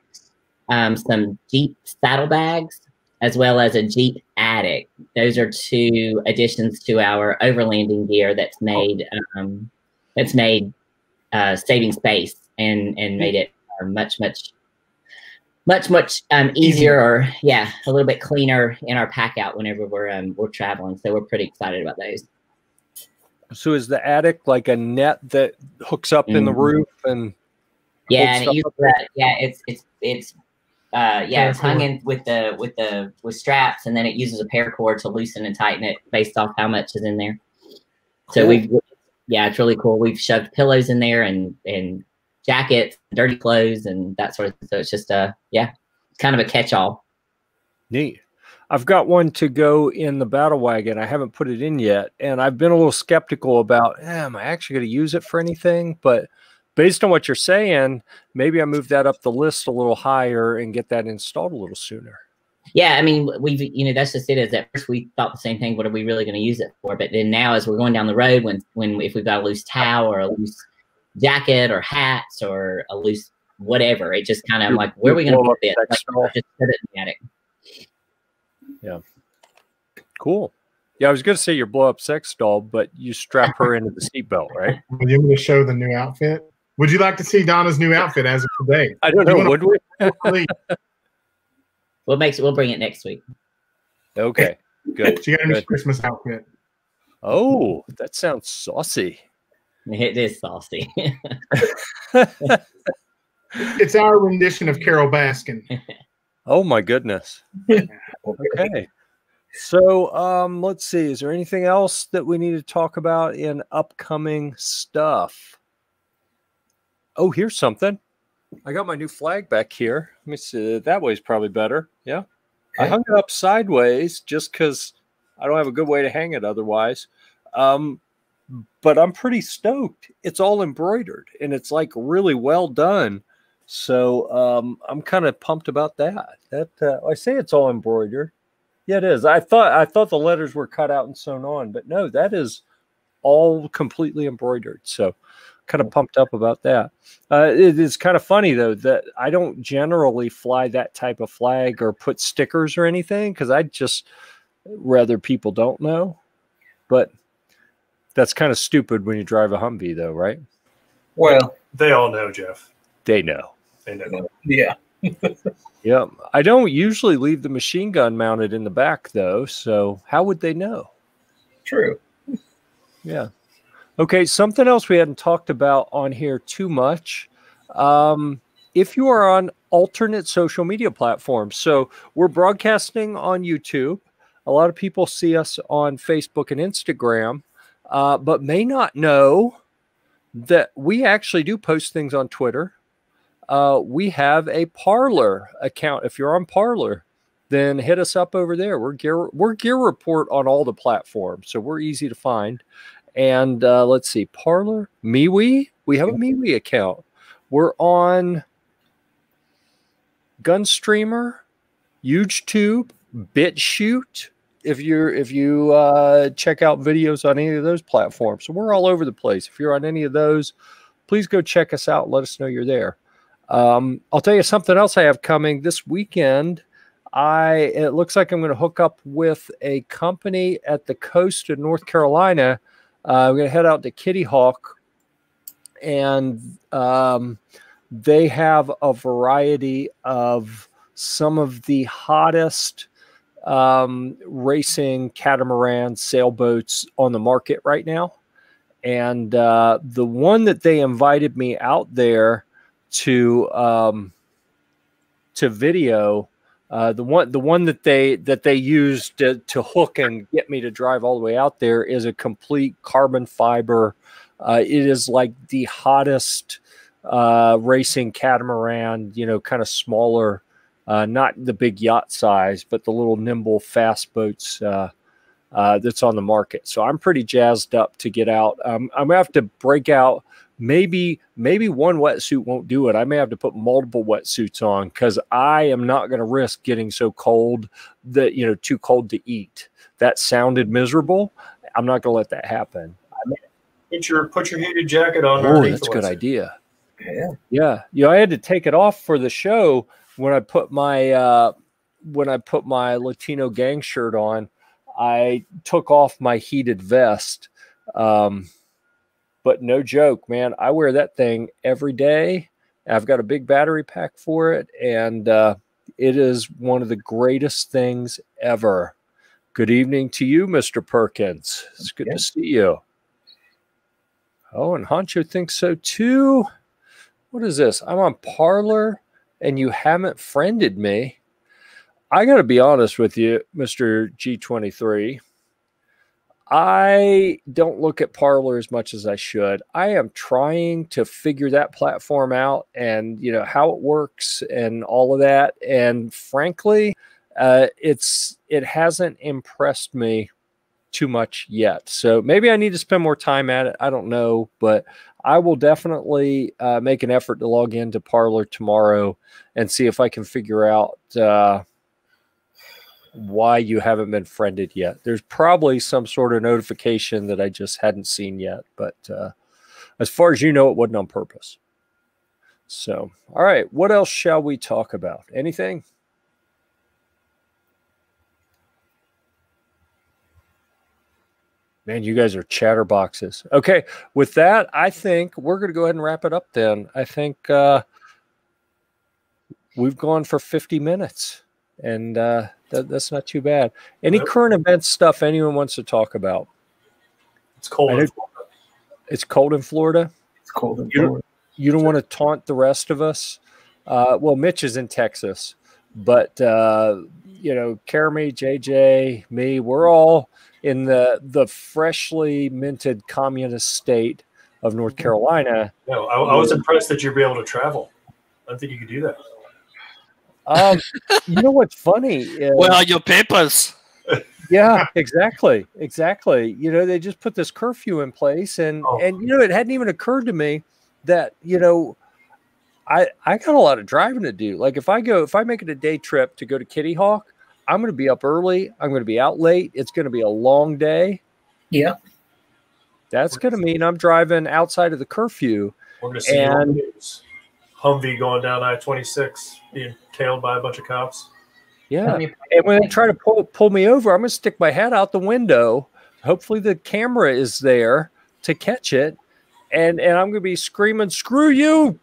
um, some Jeep saddlebags as well as a Jeep attic. Those are two additions to our overlanding gear that's made um, that's made uh, saving space and and made it uh, much much much much um, easier or yeah a little bit cleaner in our pack out whenever we're um, we're traveling. So we're pretty excited about those. So is the attic like a net that hooks up in the Mhm. roof and Yeah, and it uses. Yeah, it's it's it's uh yeah, it's hung in with the with the with straps, and then it uses a paracord to loosen and tighten it based off how much is in there. So Cool. we've yeah, it's really cool. We've shoved pillows in there and and jackets, dirty clothes, and that sort of. So it's just a yeah, kind of a catch all. neat? I've got one to go in the battle wagon. I haven't put it in yet, and I've been a little skeptical about, eh, am I actually going to use it for anything? But based on what you're saying, maybe I move that up the list a little higher and get that installed a little sooner. Yeah, I mean, we've you know that's just it. Is at first we thought the same thing. What are we really going to use it for? But then now, as we're going down the road, when when if we've got a loose towel or a loose jacket or hats or a loose whatever, it just kind of I'm like, where are we going to Blow put up this? Like, just put it in the attic. Yeah. Cool. Yeah, I was going to say your blow up sex doll, but you strap her into the seatbelt, right? Will you want me to show the new outfit? Would you like to see Donna's new outfit as of today? I don't know. wanna- Would we? Please. We'll make we'll bring it next week. Okay. Good. She got a new Christmas outfit. Oh, that sounds saucy. It is saucy. It's our rendition of Carole Baskin. Oh my goodness. Okay. So um let's see. Is there anything else that we need to talk about in upcoming stuff? Oh, here's something. I got my new flag back here. Let me see. That way's probably better. Yeah. I hung it up sideways just because I don't have a good way to hang it otherwise. Um, but I'm pretty stoked. It's all embroidered and it's like really well done. So um, I'm kind of pumped about that. That uh, I say it's all embroidered. Yeah, it is. I thought I thought the letters were cut out and sewn on, but no, that is all completely embroidered. So kind of pumped up about that. Uh, it is kind of funny though that I don't generally fly that type of flag or put stickers or anything because I just rather people don't know. But that's kind of stupid when you drive a Humvee, though, right? Well, They all know, Jeff. They know. They know. yeah. Yep. I don't usually leave the machine gun mounted in the back, though. So how would they know? True. Yeah. Okay. Something else we hadn't talked about on here too much. Um, if you are on alternate social media platforms, so we're broadcasting on YouTube. A lot of people see us on Facebook and Instagram, uh, but may not know that we actually do post things on Twitter. Uh, we have a Parler account. If you're on Parler, then hit us up over there. We're gear we're Gear Report on all the platforms, so we're easy to find. And uh, let's see, Parler, MeWe. We have a MeWe account. We're on Gunstreamer, UGETube, BitChute. If you're if you uh, check out videos on any of those platforms, so we're all over the place. If you're on any of those, please go check us out. Let us know you're there. Um, I'll tell you something else I have coming this weekend. I it looks like I'm going to hook up with a company at the coast of North Carolina. Uh, I'm going to head out to Kitty Hawk, and um, they have a variety of some of the hottest um, racing catamaran sailboats on the market right now. And uh, the one that they invited me out there to um, to video, uh, the one the one that they that they used to, to hook and get me to drive all the way out there is a complete carbon fiber. Uh, it is like the hottest uh, racing catamaran, you know, kind of smaller, uh, not the big yacht size, but the little nimble fast boats uh, uh, that's on the market. So I'm pretty jazzed up to get out. Um, I'm gonna have to break out. Maybe maybe one wetsuit won't do it. I may have to put multiple wetsuits on because I am not going to risk getting so cold that you know too cold to eat. That sounded miserable. I'm not going to let that happen. Put your put your heated jacket on. Oh, that's a good idea. Yeah. Yeah, you know, I had to take it off for the show when I put my uh, when I put my Latino gang shirt on. I took off my heated vest. Um, but no joke, man, I wear that thing every day. I've got a big battery pack for it, and uh, it is one of the greatest things ever. Good evening to you, Mr. Perkins. It's good to see you. Oh, and Honcho thinks so too. What is this? I'm on Parler and you haven't friended me. I got to be honest with you, Mr. G23. I don't look at Parler as much as I should. I am trying to figure that platform out and you know how it works and all of that. And frankly, uh, it's it hasn't impressed me too much yet. So maybe I need to spend more time at it. I don't know, but I will definitely uh, make an effort to log into Parler tomorrow and see if I can figure out uh, why you haven't been friended yet. There's probably some sort of notification that I just hadn't seen yet, but uh, as far as you know, it wasn't on purpose. So, all right, what else shall we talk about? Anything? Man, you guys are chatterboxes. Okay, with that, I think we're going to go ahead and wrap it up then. I think uh, we've gone for 50 minutes, and uh, that, that's not too bad. Any Nope. current event stuff anyone wants to talk about? It's cold. In Florida. It's cold in Florida. It's cold and You don't- You don't want to taunt the rest of us. Uh, well, Mitch is in Texas, but uh, you know, Jeremy, JJ, me, we're all in the the freshly minted communist state of North Carolina. No, I, I was impressed that you'd be able to travel. I don't think you could do that. Um, you know what's funny? Is, Well, your papers. yeah, exactly, exactly. You know, they just put this curfew in place, and Oh. and you know, it hadn't even occurred to me that you know, I I got a lot of driving to do. Like if I go, if I make it a day trip to go to Kitty Hawk, I'm going to be up early. I'm going to be out late. It's going to be a long day. Yeah. That's going to mean I'm driving outside of the curfew. We're going to see you And- news. Humvee going down I twenty six, being tailed by a bunch of cops. Yeah. And when they try to pull pull me over, I'm gonna stick my head out the window. Hopefully the camera is there to catch it. And and I'm gonna be screaming, screw you,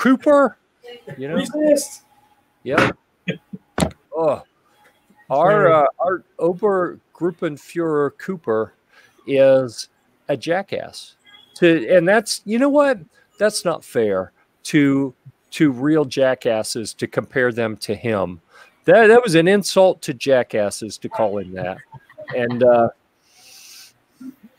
Cooper. You know? Resist. Yeah. oh. Our uh, our Obergruppenführer Cooper is a jackass. To and that's you know what? That's not fair to to real jackasses to compare them to him. That that was an insult to jackasses to call him that. And uh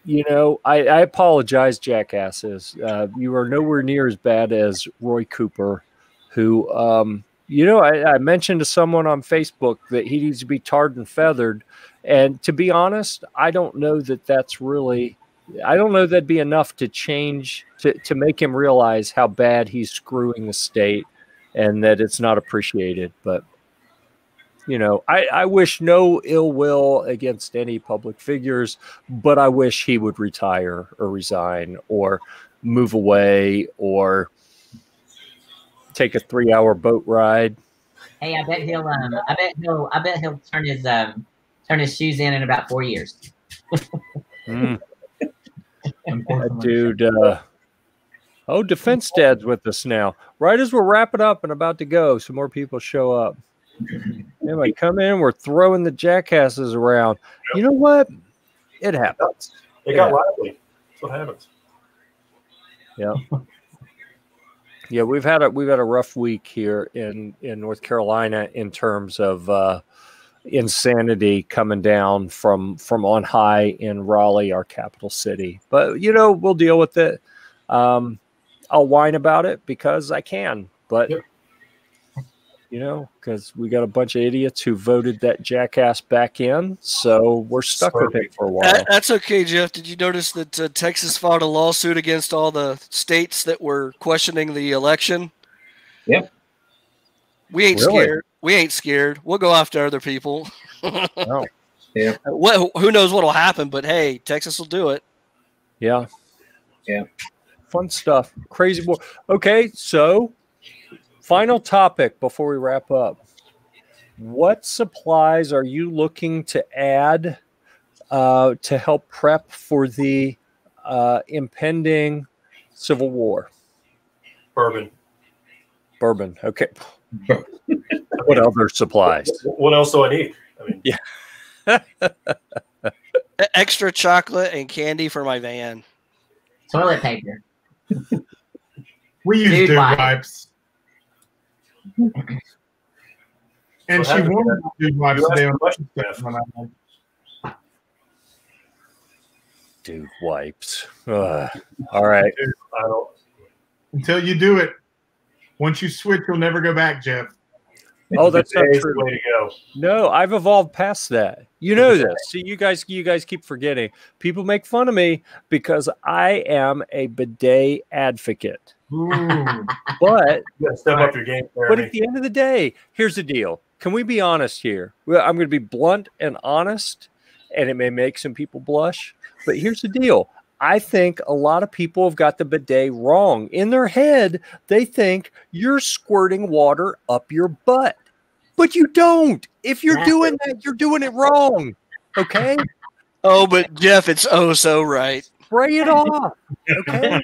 you know, I, I apologize, jackasses. Uh, you are nowhere near as bad as Roy Cooper, who um, you know, I, I mentioned to someone on Facebook that he needs to be tarred and feathered. And to be honest, I don't know that that's really, I don't know that'd be enough to change, to, to make him realize how bad he's screwing the state and that it's not appreciated. But, you know, I, I wish no ill will against any public figures, but I wish he would retire or resign or move away or take a three hour boat ride. Hey, I bet he'll. Um, I bet he'll. I bet he'll turn his um, turn his shoes in in about four years. Mm, that dude. Uh, oh, Defense Dad's with us now. Right as we're wrapping up and about to go, some more people show up. Anyway, come in. We're throwing the jackasses around. You know what? It happens. It got Yeah. lively. That's what happens. Yeah, we've had a we've had a rough week here in in North Carolina in terms of uh, insanity coming down from from on high in Raleigh, our capital city. But you know, we'll deal with it. Um, I'll whine about it because I can, but Yep. You know, because we got a bunch of idiots who voted that jackass back in, so we're stuck with it for a while. That, that's okay, Jeff. Did you notice that uh, Texas filed a lawsuit against all the states that were questioning the election? Yep. We ain't Really? scared. We ain't scared. We'll go after other people. Oh, What, who knows what'll happen? But hey, Texas will do it. yeah, Yeah. fun stuff. Crazy boy. Okay, so final topic before we wrap up. What supplies are you looking to add uh, to help prep for the uh, impending Civil War? Bourbon. Bourbon. Okay. what other supplies? What else do I need? I mean, E- Extra chocolate and candy for my van. Toilet paper. We use Dude dude wipes. Wipes. And What she wanted to wipes You asked today on question, Jeff. when I- Dude wipes. Ugh. All right. Until you do it. Once you switch, you'll never go back, Jeff. Oh, that's not true. way to go. No, I've evolved past that. You know this. See, you guys, you guys keep forgetting. People make fun of me because I am a bidet advocate. Hmm. But step up your game, but at the end of the day, here's the deal. Can we be honest here? Well, I'm going to be blunt and honest, and it may make some people blush. But here's the deal. I think a lot of people have got the bidet wrong. In their head, they think you're squirting water up your butt. But you don't. If you're doing that, you're doing it wrong. Okay? Oh, but Jeff, it's oh so right. Spray it off. Okay?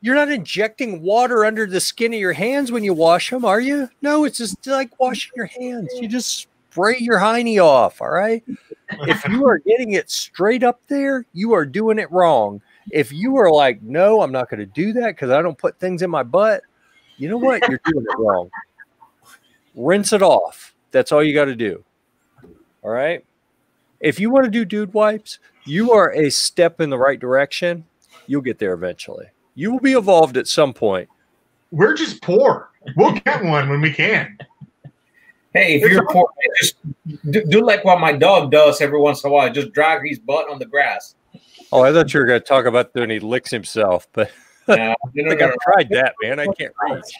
You're not injecting water under the skin of your hands when you wash them, are you? No, it's just like washing your hands. You just spray your hiney off, all right? If you are getting it straight up there, you are doing it wrong. If you are like, no, I'm not going to do that because I don't put things in my butt, you know what? You're doing it wrong. Rinse it off. That's all you got to do. All right. If you want to do dude wipes, you are a step in the right direction. You'll get there eventually. You will be evolved at some point, we're just poor. We'll get one when we can. Hey, if you're poor, man, just do, do like what my dog does every once in a while. Just drag his butt on the grass. Oh, I thought you were going to talk about when he licks himself, but Uh, I no, no, think no, I've no. tried that, man. I can't reach.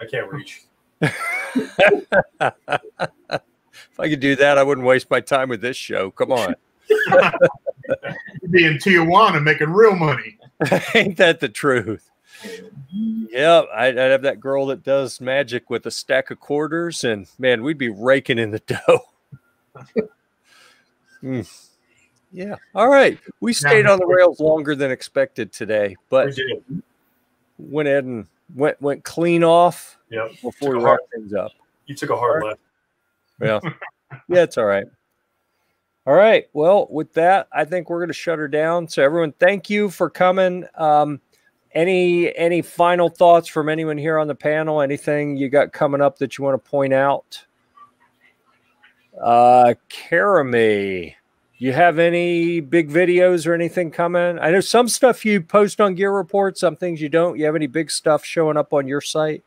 I can't reach. If I could do that, I wouldn't waste my time with this show. Come on. You'd be in Tijuana making real money. Ain't that the truth? Yeah, I'd, I'd have that girl that does magic with a stack of quarters, and man, we'd be raking in the dough. Mm. Yeah. All right. We stayed on the rails longer than expected today, but went ahead and went went clean off Yep. before we wrap things up. You took a hard left. Yeah. yeah, it's all right. All right. Well, with that, I think we're going to shut her down. So everyone, thank you for coming. Um, any any final thoughts from anyone here on the panel? Anything you got coming up that you want to point out? Uh, Karame, you have any big videos or anything coming? I know some stuff you post on Gear Report, some things you don't. You have any big stuff showing up on your site?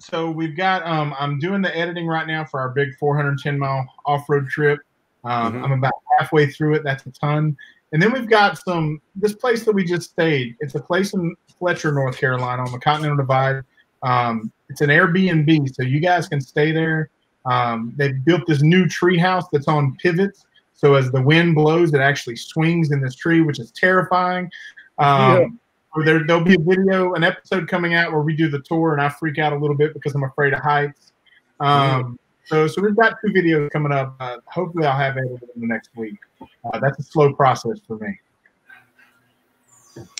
So we've got. Um, I'm doing the editing right now for our big 410 mile off road trip. Um, Mhm. I'm about halfway through it. That's a ton. And then we've got some. This place that we just stayed. It's a place in Fletcher, North Carolina, on the Continental Divide. Um, it's an Airbnb, so you guys can stay there. Um, they built this new tree house that's on pivots. So as the wind blows, it actually swings in this tree, which is terrifying. Um, or there, there'll be a video, an episode coming out where we do the tour, and I freak out a little bit because I'm afraid of heights. Um, so, so we've got two videos coming up. Uh, hopefully, I'll have edited in the next week. Uh, that's a slow process for me.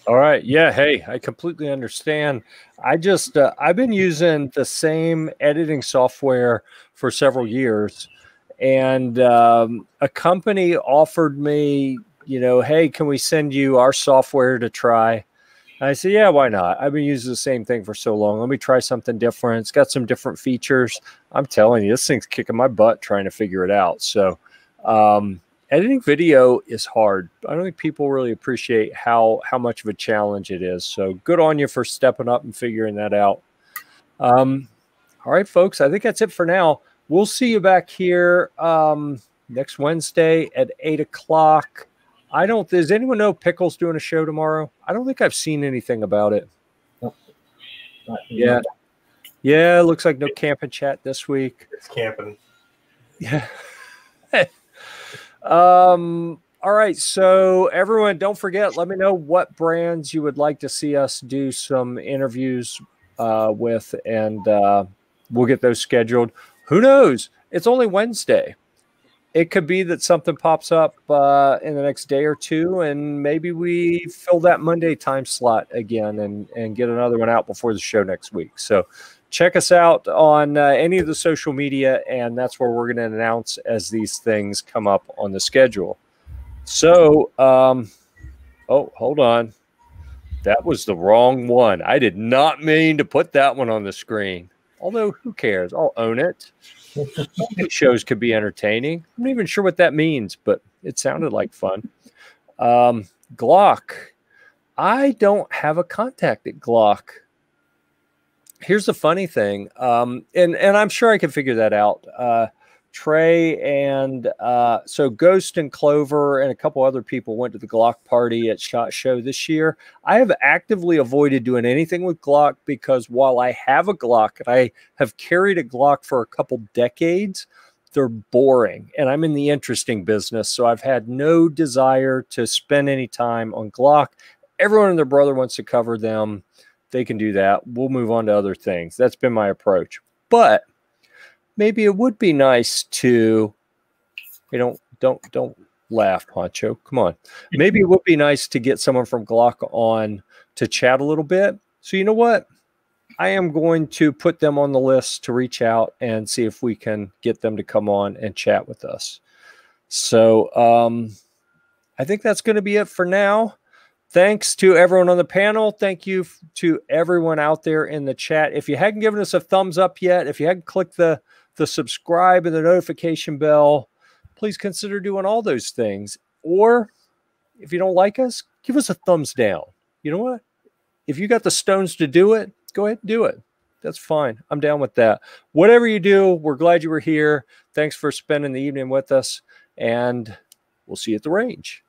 All right. Yeah. Hey, I completely understand. I just, uh, I've been using the same editing software for several years. And um, a company offered me, you know, hey, can we send you our software to try? I said, yeah, why not? I've been using the same thing for so long. Let me try something different. It's got some different features. I'm telling you, this thing's kicking my butt trying to figure it out. So, um, editing video is hard. I don't think people really appreciate how how much of a challenge it is. So good on you for stepping up and figuring that out. Um, all right, folks. I think that's it for now. We'll see you back here um, next Wednesday at eight o'clock. I don't. Does anyone know Pickle's doing a show tomorrow? I don't think I've seen anything about it. Yeah, yeah. Looks like no camping chat this week. It's camping. Yeah. um. All right. So everyone, don't forget. Let me know what brands you would like to see us do some interviews uh, with, and uh, we'll get those scheduled. Who knows? It's only Wednesday. It could be that something pops up uh, in the next day or two, and maybe we fill that Monday time slot again and and get another one out before the show next week. So check us out on uh, any of the social media, and that's where we're going to announce as these things come up on the schedule. So, um, oh, hold on. That was the wrong one. I did not mean to put that one on the screen. Although, who cares? I'll own it. Shows could be entertaining. I'm not even sure what that means, but it sounded like fun. Um, Glock. I don't have a contact at Glock here's the funny thing um, and and i'm sure i can figure that out uh, trey and uh, so ghost and clover and a couple other people went to the glock party at shot show this year i have actively avoided doing anything with glock because while i have a glock and i have carried a glock for a couple decades they're boring and i'm in the interesting business so i've had no desire to spend any time on glock everyone and their brother wants to cover them they can do that. We'll move on to other things. That's been my approach. But maybe it would be nice to, you know, don't don't laugh, Poncho. Come on. Maybe it would be nice to get someone from Glock on to chat a little bit. So you know what? I am going to put them on the list to reach out and see if we can get them to come on and chat with us. So um, I think that's going to be it for now thanks to everyone on the panel. Thank you to everyone out there in the chat. If you hadn't given us a thumbs up yet, if you hadn't clicked the the subscribe and the notification bell, please consider doing all those things. Or if you don't like us, give us a thumbs down. You know what? If you got the stones to do it, go ahead and do it. That's fine. I'm down with that. Whatever you do, we're glad you were here. Thanks for spending the evening with us, and we'll see you at the range.